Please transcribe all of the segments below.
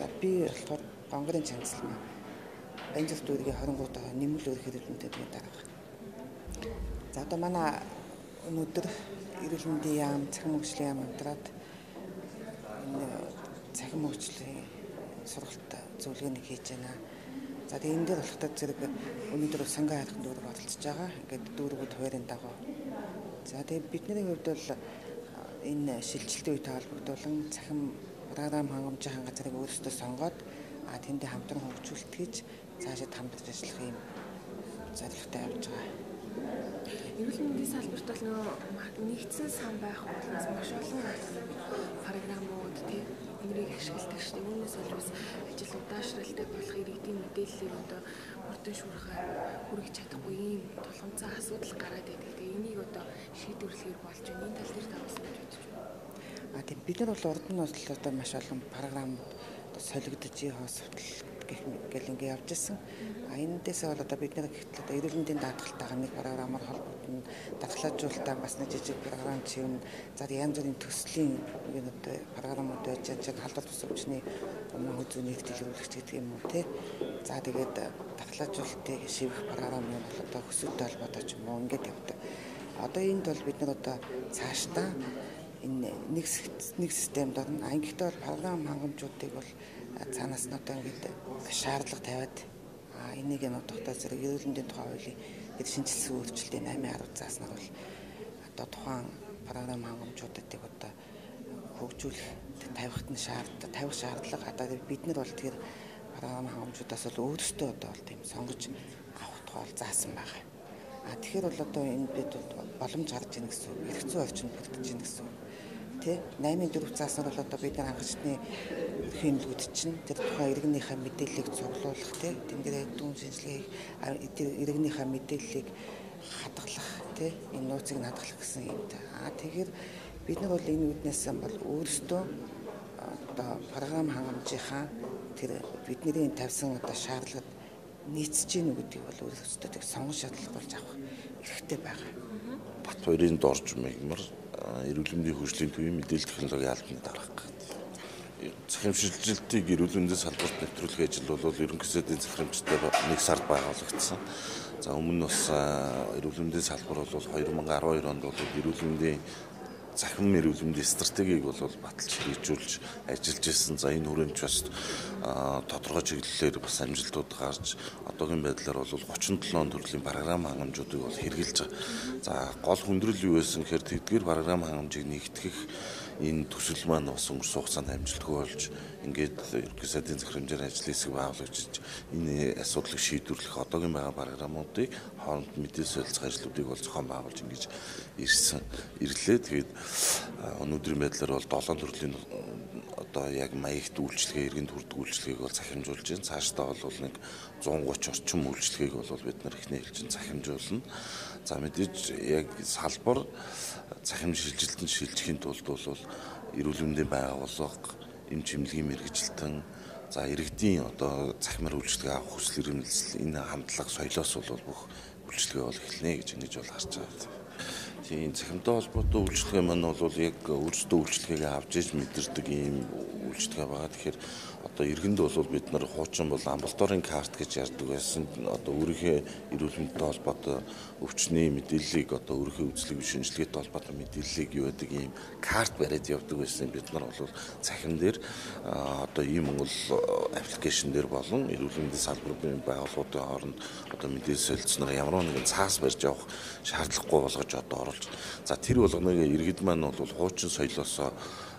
За би болохоор гонгорын чанцлал Англи дүүргийн 23 дахь нэмэл өрх хэрэглэнтэй би дарга. За одоо манай өнөөдөр эрүүл мэндийн яам, цахим хөгжлийн яам хамтраад цахим хөгжлийн сургалт зөвлөгөөнийг хийж байна. За тэгээ энэ дээр болохтой зэрэг өнөөдөр сангийн хайрхан дүүрэг оролцож байгаа. Ингээд дүүргүүд хуваарийн дагуу. За тэгээ бидний хувьд бол энэ шилжилтийн үетэй холбогдуулан цахим програм хангамжийн газрыг өөрсдөө сонгоод а тэндээ хамтран хөгжүүлэлт хийж цаашид хамтарч ажиллах юм зорилготой явж байгаа. Эрүүл мэндийн салбарт бол нөгөө нэгдсэн сан байх улмаас маш олон програмууд тийм нэрийг ашигладаг шүү дээ. Үүнээс бол бас ажил удаашралтай болох иргэдийн мэдээллийг одоо урдын шуурхай хүргэж чадахгүй ийм тулгымцаа асуудал гараад байдаг. Тэгээ энийг одоо шийдвэрлэхээр болж байна. Энэ тал дээр та бас гэж бодож байна. А тийм бид нар бол урд нь бол одоо маш олон програм солигдож хоспитал гэх гэл ингэ явж исэн. А энэндээс бол одоо бид нэг гэтэл одоо эрүүл мэндийн даатгалтайгаа нэг програмаар холбогдно. Дархлаажуулалтаа бас нэг жижиг програм чивнэ. За янз бүрийн төслийн энэ одоо програмууд байж чад халдвар тус өвчний өмнө хүзүү нэгтгэл гэдэг юм уу те. За тэгээд дархлаажуулалтыг шивэх програм юм бол одоо хөсөлтөй холбоотой ч юм уу ингээд явдаг. Одоо энд бол бид нар одоо цаашдаа энэ нэг нэг системд орно. Ангийнхтай бол програм хангамжуудыг бол цаанаас нь одоо ингээд шаардлага тавиад а энийг нь одоохтой зэрэг эрүүл мэндийн тухай хуулийн тэр шинжилсэн өөрчлөлтийн 8.10 зааснаар бол одоо тухайн програм хангамжуудыг одоо хөгжүүлэх тавихт нь шаардлага тавих шаардлага одоо бид нар бол тэр програм хангамжуудаас бол өөрсдөө одоо бол тийм сонгож авах тухай заасан байгаа. А тэгэхээр бол одоо энэ бид боломж гарч ийн гэсэн үг. Эрх зүйн орчинд бүрдэж ийн гэсэн үг тий 8-ын 4 цааснаар бол одоо бид нар хангалтны хэмлгүүд чинь тэр тухайн иргэнийхээ мэдээллийг цуглуулах тий тэн дээр дүүн шинжилгээг иргэнийхээ мэдээллийг хадгалах тий энэ нууцыг хадгалах гэсэн юм та. Аа тэгэхээр бид нар бол энэ үднээс бол өөрсдөө одоо програм хангамжийнхаа тэр бидний тавьсан одоо шаардлагад нийцэж гин үү гэдгийг бол өөрсдөө тэг сонгон шатлах болж авах эрхтэй байгаа. Бат хоёрын дорж мэгмар эрүүл мэндийн хөгжлийн төвийн мэдээлэл технологийн албаны дарга захимшилжилтийг эрүүл мэндийн салбарт нэвтрүүлэх ажил бол ерөнхийдөө захирамжтай нэг сард байгуулагдсан. За өмнө нь бас эрүүл мэндийн салбар бол 2012 онд бол эрүүл мэндийн захин эрүүл мэндийн стратегийг бол баталж хэрэгжүүлж ажиллаж ирсэн. За энэ хүрээнд бас тодорхой чиглэлээр бас амжилтууд гарч одоогийн байдлаар бол 37 төрлийн програм хангамжуудыг бол хэрэгжилж байгаа. За гол хүндрэл юу байсан гэхээр тэдгээр програм хангамжийг нэгтгэх энэ төсөл маань бас өнгөрсөн хугацаанд амжилтгүй болж ингээд ерөнхий сайдын захирамжаар ажлын хэсэг байгуулагдаж энэ асуудлыг шийдвэрлэх одоогийн байгаа програмуудыг хооронд мэдээлэл солилцох ажлуудыг бол зохион байгуулж ингэж ирсэн ирлээ. Тэгээд өнөөдрийн байдлаар бол 7 төрлийн одоо яг маягт үйлчлэгээ иргэн төрдөг үйлчлэгийг бол захимжуулж байна. Цаашдаа бол нэг 130 орчим үйлчлэгийг бол бид нар эхний хэлжин захимжуулна. За мэдээж яг салбар цахим шилжилтэн шилжихийн тулд бол эрүүл мэндийн байгууллага, эм чимлэгийн мэрэгжилтэн за иргэдийн одоо цахимаар үйлчлэгээ авах хүсэл эрмэлзэл энэ хандлага соёлоос бол бүх үйлчлэгээ бол эхэлнэ гэж ингэж бол харж байгаа. Тийм цахимтай холбоотой үйлчлэгээ маань бол яг өөрсдөө үйлчлэгээ авч иж мэдэрдэг ийм үйлчлэгээ байгаа. Тэгэхээр одоо иргэнд бол бид нар хуучин бол амбулаторийн карт гэж ярьдаг байсан. Одоо өөрийнхөө эрүүл мэндтэй холбоотой өвчний мэдээллийг одоо өөрийнхөө үзлэг шинжилгээтэй холбоотой мэдээллийг юу гэдэг ийм карт бариад явдаг байсан. Бид нар бол цахим дээр одоо ийм Монгол аппликейшн дээр болон эрүүл мэндийн салбарын байгууллагуудын хооронд одоо мэдээлэл солилцсноор ямар нэгэн цаас барьж явах шаардлагагүй болгож одоо оруулж. За тэр болгоныг иргэд маань бол хуучин соёлоосоо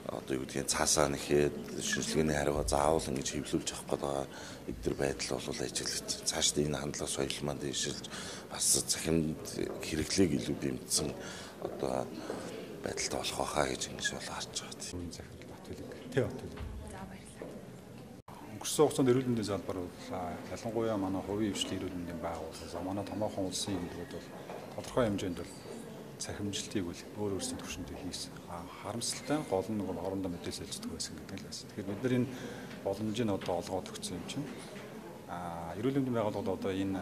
одоо юу гэдгийг цаасаа нэхэд шинжилгээний хариугаа заавал ингэж хэвлүүлж авах гэдэг эдгээр байдал бол ажиллаж цаашд энэ хандлага соёл маань дэвшилж бас захинд хэрэглээг илүү дэмжсэн одоо байдалтай болох байхаа гэж ингэж бол харж байгаа тийм. Захирал Батүлэг. Тэ Батүлэг. Өнгөрсөн хугацаанд эрүүл мэндийн салбар бол ялангуяа манай хувийн хвшлийн эрүүл мэндийн байгууллага манай томоохон улсын эмнэлгүүд бол тодорхой хэмжээнд бол цахимжилтыг бол өөр өөрсдийн төвшөндөө хийсэн. Харамсалтай гол нь нөгөө хоорондоо мэдээлэл хэлцдэг байсан гэдэг л байсан. Тэгэхээр бид нар энэ боломжийг одоо олгоод өгсөн юм чинь а эрүүл мэндийн байгууллагууд одоо энэ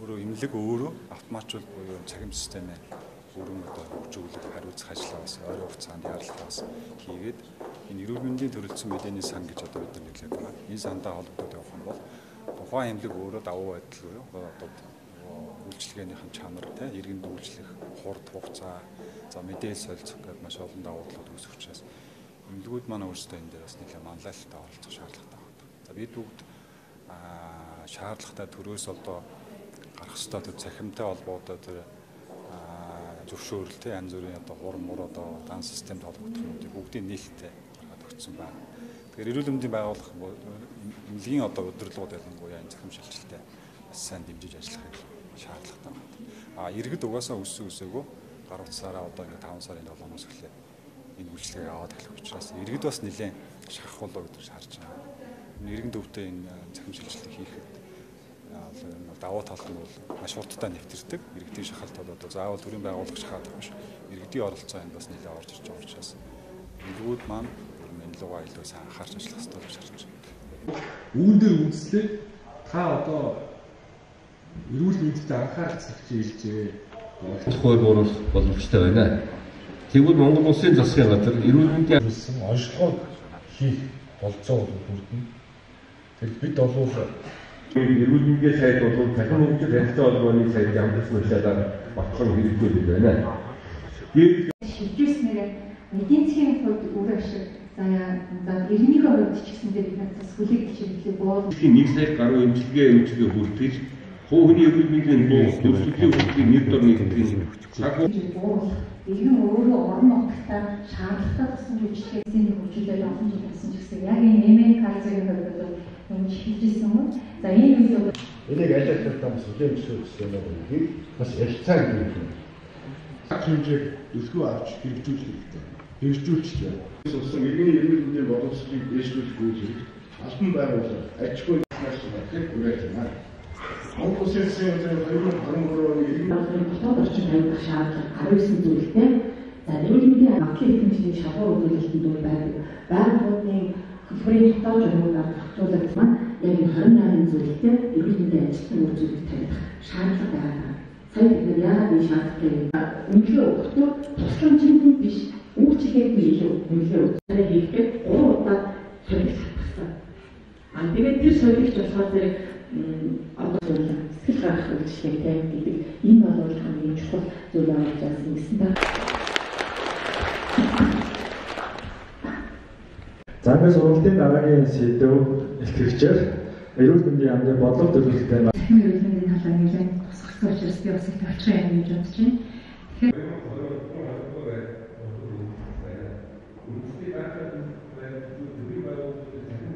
өөрөө имлэг өөрөө автоматжуул буюу цахим системээ өөрөөр одоо хөгжүүлэх хариуцах ажлаа бас ойрын хугацаанд яарлах бас хийгээд энэ эрүүл мэндийн төрөлцсөн мэдээний сан гэж одоо бид нэрлэдэг байгаа. Энэ сандаа холбогдоод явах юм бол тухайн эмнэлэг өөрөө давуу байдал буюу одоо үйлчлэгээнийхэн чанар те иргэнд үйлчлэх хурд хугацаа за мэдээлэл солилцох гэдэг маш олон давуу талууд үүсэх учраас эмнэлгүүд маань өөрсдөө энэ дээр бас нэлээд манлайлалтай оролцох шаардлагатай байна. За бид бүгд шаардлагатай төрөөс одоо гарах ёстой тэр цахимтай холбоотой тэр зөвшөөрөл те янз бүрийн одоо хурам мур одоо дан системд холбогдох юмнуудыг бүгдийг нээлттэй гаргаад өгсөн байна. Тэгэхээр эрүүл мэндийн байгууллага эмнэлгийн одоо удирдлагууд ялангуяа энэ захим шилжилттэй бас сайн дэмжиж ажиллахыг шаардлагатай байна. А иргэд угаасаа өссөн өсөөгөө гар утсаараа одоо ингээ 5 сарын 7-оос эхлээд энэ үйлчлэгийг аваад эхлэх учраас иргэд бас нэлээд шахахуулаа гэж харж байгаа. Иргэн төвтэй энэ захим шилжилтийг хийхэд давуу тал нь бол маш хурдтай нэвтэрдэг. Иргэдийн шахалт бол одоо заавал төрийн байгууллага шахаад биш. Иргэдийн оролцоо энд бас нэлээд орж ирж байгаа учраас иргүүд маань энэ лугаа илүү сайн анхаарч ажиллах хэрэгтэй гэж харж байна. Үүн дээр үндэслээд та одоо эрүүл мэндэд анхаарах цагт хэлжээ. Тухай бууруулах боломжтой байна. Тэгвэл Монгол Улсын засгийн газар эрүүл мэндийн онцлогоо хийх болцоо бол бүрдэн. Тэгэл бид олвол эрүүл мэндийн сайд бол цахим хөгжил харилцаа холбооны сайд ямдас мөрчлөөр батлан хэрэгжүүлж байна. Шилжүүлснээр эдийн засгийн хувьд өөрөө шиг за за ирнийхээ хувьд ч гэсэндээ бид надад хүлээг жишээлбэл боо. Нэг сая гаруй эмчилгээ эмчилгээ бүртгэж Хөөхний өвлөгийн дуус төсөлтийн өвлөгийн нэг дор нэгтгэн цаг Ийм өөрөө орон нутгатаа шаардлагатай болсон үйлчлэгээс нэг хөгжүүлэл олон жил болсон ч гэсэн яг энэ нэмээд кальцийн хөлбөл юм шилжсэн юм. За ийм үед энийг аль аль талаас хүлээн зөвшөөрсөн юм бол би бас ярилцаа гэдэг юм. Цаг хэмжээг өсгөө авч хэрэгжүүлэх хэрэгтэй. Хэрэгжүүлчих юм. Сонсон иргэний иргэн үнийн боловсролыг дээшлүүлэх гүйцэтгэл албан байгууллага аж ахуй хангалттай гүйцэтгэх Монгол Улсын газрын 2023 оны иргэн дотоод орчин тавих шаардлага 19 зүйлтэй. За эрүүл мэндийн хамтлаг эзэмшлийн шалгуур өгүүлэлтэн дүүр байдаг. Байгууллагын хөтөлбөрийн дотоод авахжуулах маань яг энэ 28 зүйлтэй мэндийн ажилтны үр зүйлийг тавих шаардлага байгаа. Сая бид яагаад энэ шаардлагатай үнэлгээ өгөхдөө тусламжийн биш үүрчлэгээгүй илүү үнэлгээ өгөхөөр хийхдээ 3 удаа солих хэрэгтэй. А тэгээд тэр солигч болохоор тэр зүйл сэтгэл гарах үйлчлэгтэй гэдэг энэ бол хамгийн чухал зүйл байгаа юм гэсэн та. Замын сургалтын дараагийн сэдв илтгэгчээр эрүүл мэндийн яамны бодлого төлөвлөлттэй Дахин эрүүл мэндийн талаар нэлээд тусгасан учраас би бас их тавьчих юм гэж бодож байна. Тэгэхээр